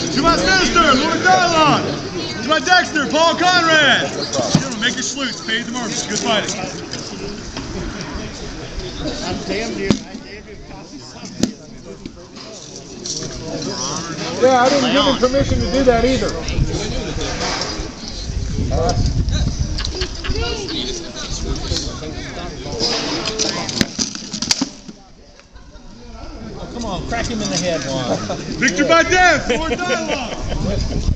To my minister, Louis Diloc. To my Dexter, Paul Conrad. Gentlemen, make your salutes. Pay the Murphys. Good fighting. I'm damn near. Yeah, I didn't give him permission to do that either. Come on, crack him in the head one. Victor by death, Louis Diloc.